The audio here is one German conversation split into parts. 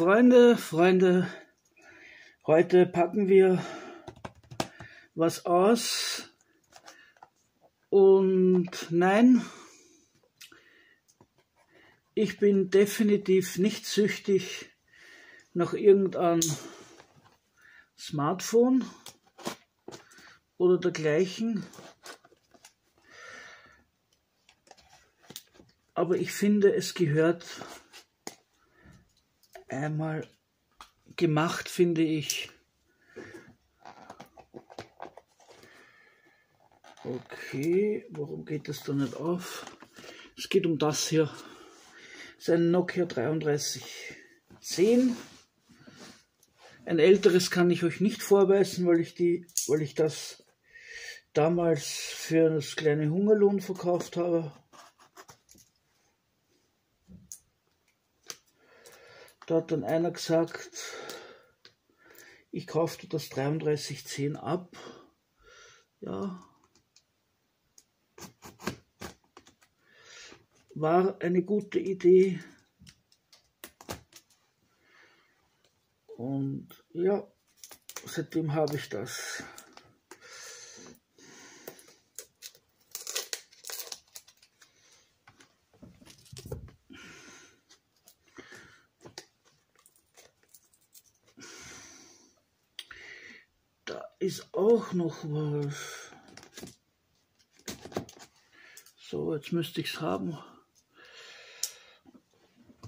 Freunde, Freunde, heute packen wir was aus. Und nein, ich bin definitiv nicht süchtig nach irgendeinem Smartphone oder dergleichen. Aber ich finde, es gehört einmal gemacht, finde ich. Okay, warum geht das da nicht auf? Es geht um das hier. Das ist ein Nokia 3310. Ein älteres kann ich euch nicht vorweisen, weil ich, die, weil ich das damals für das kleine Hungerlohn verkauft habe. Da hat dann einer gesagt, ich kaufte das 3310 ab. Ja. War eine gute Idee. Und ja, seitdem habe ich das. ist auch noch was. So, jetzt müsste ich es haben.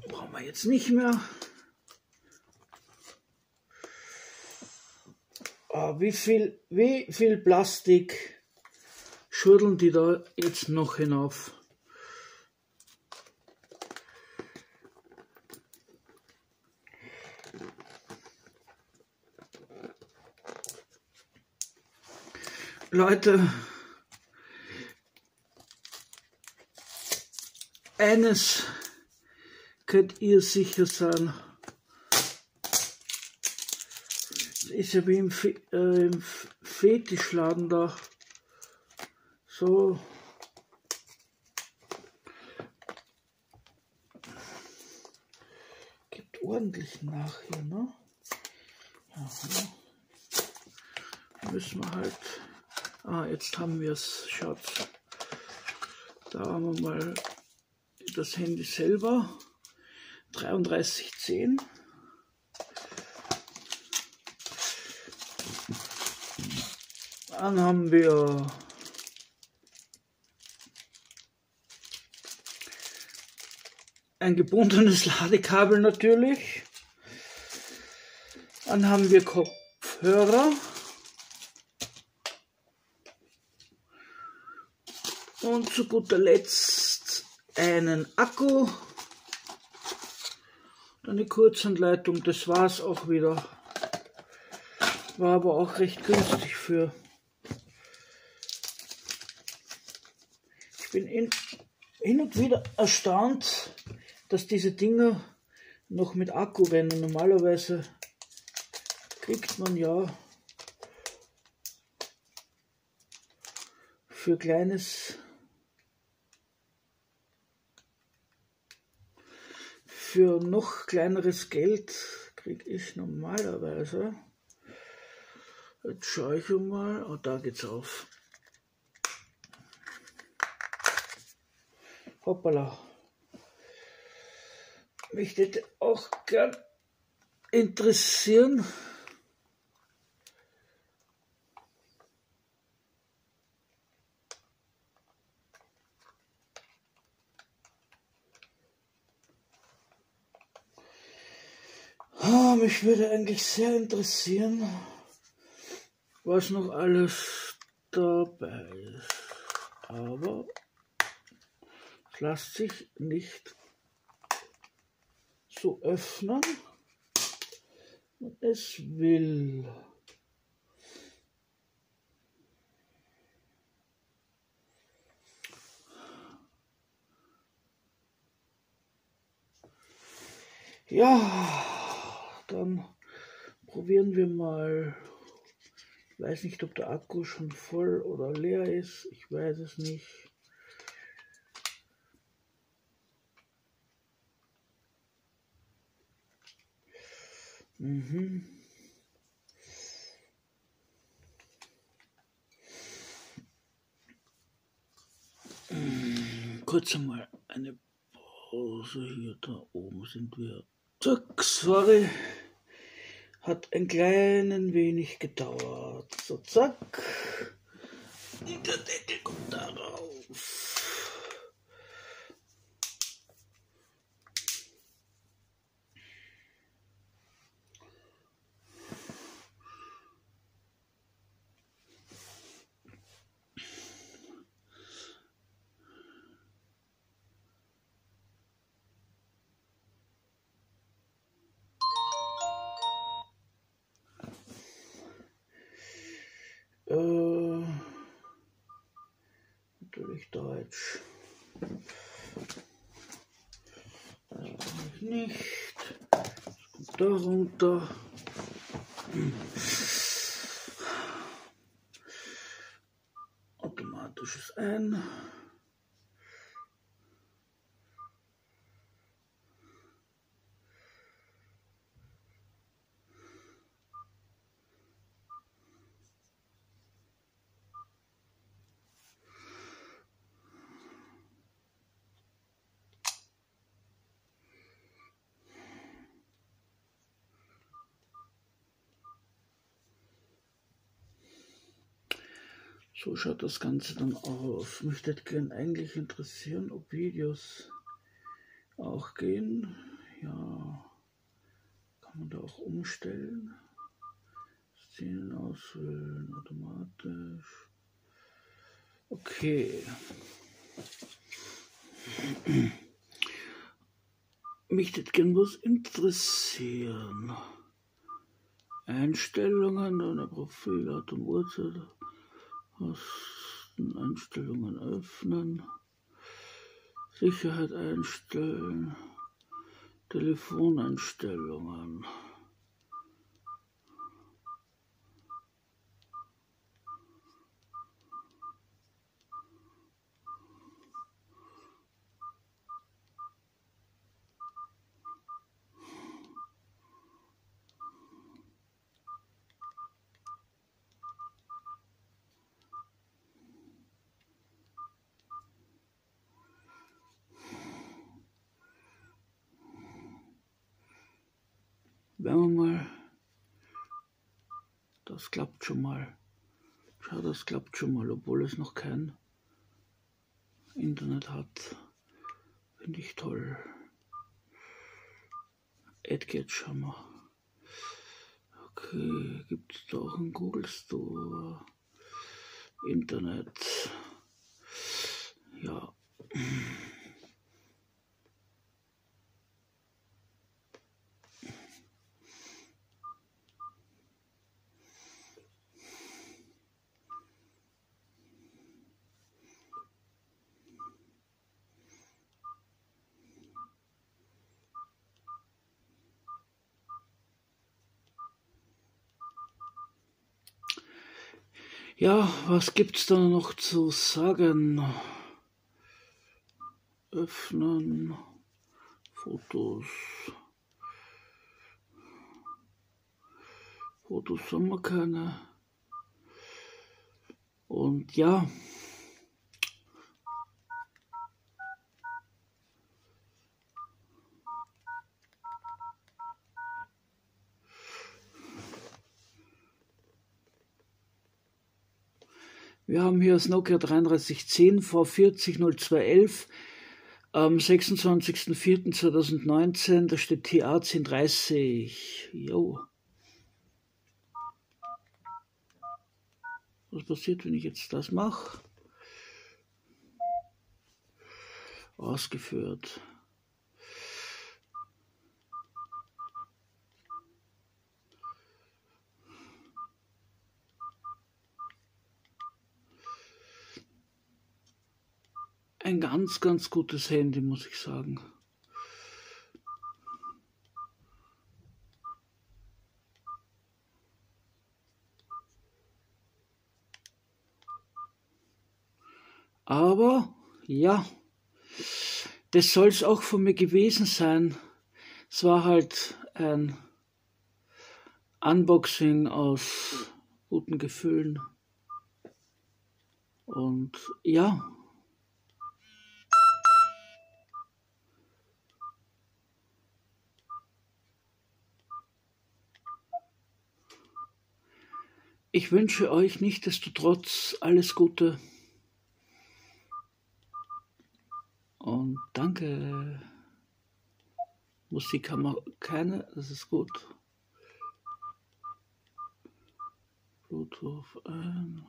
Brauchen wir jetzt nicht mehr. Ah, wie viel, wie viel Plastik schütteln die da jetzt noch hinauf? Leute, eines könnt ihr sicher sein. Das ist ja wie im, Fe äh, im Fetischladen da. So. Gibt ordentlich nach hier, ne? Ja, müssen wir halt Ah, jetzt haben wir es. Schaut. Da haben wir mal das Handy selber. 3310. Dann haben wir ein gebundenes Ladekabel natürlich. Dann haben wir Kopfhörer. Und zu guter Letzt einen Akku. Eine Kurzanleitung, das war es auch wieder. War aber auch recht günstig für. Ich bin in, hin und wieder erstaunt, dass diese Dinger noch mit Akku rennen. Normalerweise kriegt man ja für kleines für noch kleineres Geld kriege ich normalerweise. Jetzt schaue ich mal. Oh, da geht's auf. Hoppala. Mich hätte auch gern interessieren. Würde eigentlich sehr interessieren, was noch alles dabei ist. Aber es lässt sich nicht so öffnen. Es will. Ja dann probieren wir mal. Ich weiß nicht, ob der Akku schon voll oder leer ist. Ich weiß es nicht. Mhm. Kurz einmal eine Pause hier, da oben sind wir. Zack, sorry. Hat ein kleinen wenig gedauert. So, zack. Und der Deckel kommt darauf. Äh, natürlich Deutsch. Äh, nicht. Da runter. Automatisches Ein. So schaut das Ganze dann aus. Mich hätte gern eigentlich interessieren, ob Videos auch gehen. Ja, kann man da auch umstellen. Szenen auswählen, automatisch. Okay. Mich hätte gern was interessieren. Einstellungen, deiner Profilart und Uhrzeit. Einstellungen öffnen, Sicherheit einstellen, Telefoneinstellungen. Wenn wir mal, das klappt schon mal. Schau, das klappt schon mal, obwohl es noch kein Internet hat. Finde ich toll. AdGet schauen wir. Okay, gibt es da auch einen Google Store? Internet. Ja. Ja, was gibt's da noch zu sagen? Öffnen, Fotos. Fotos haben wir keine. Und ja, Wir haben hier das Nokia 3310 V40 am 26.04.2019. Da steht TA 1030. Jo. Was passiert, wenn ich jetzt das mache? Ausgeführt. Ein ganz, ganz gutes Handy, muss ich sagen. Aber ja, das soll es auch von mir gewesen sein. Es war halt ein Unboxing aus guten Gefühlen. Und ja. Ich wünsche euch nichtsdestotrotz alles Gute. Und danke. Musik haben wir keine, das ist gut. Bluetooth ein.